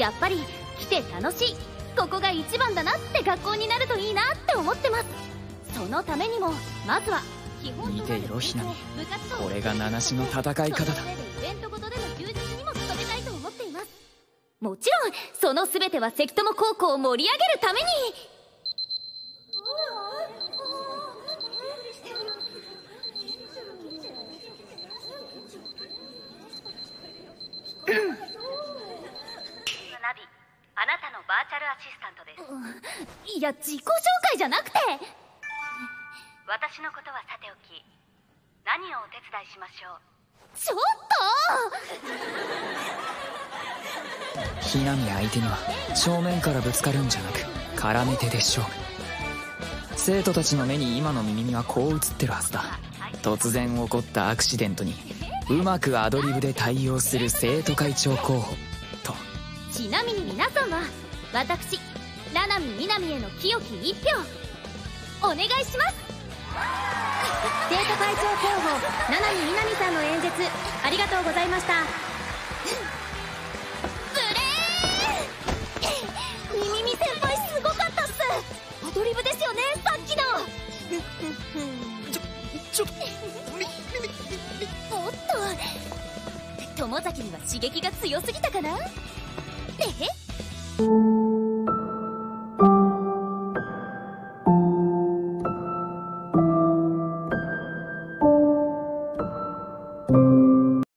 やっぱり来て楽しい。ここが一番だなって学校になるといいなって思ってます。そのためにもまずは基本見ていろひなみこれが七種の戦い方だイベントごとでの充実にも努めたいと思っています。もちろんその全ては関友高校を盛り上げるために。ャルアシスタントです。いや自己紹介じゃなくて。私のことはさておき何をお手伝いしましょう？ちょっと。ひなみ相手には正面からぶつかるんじゃなく絡めてで勝負。生徒たちの目に今の耳にはこう映ってるはずだ。突然起こったアクシデントにうまくアドリブで対応する生徒会長候補。と。ちなみに皆さんは私七海みなみへの清き一票。お願いします。生徒会長候補七海みなみさんの演説ありがとうございました。ブレーみみみ先輩すごかったっす。アドリブですよねさっきの。ちょっとおっと。友崎には刺激が強すぎたかな？えへ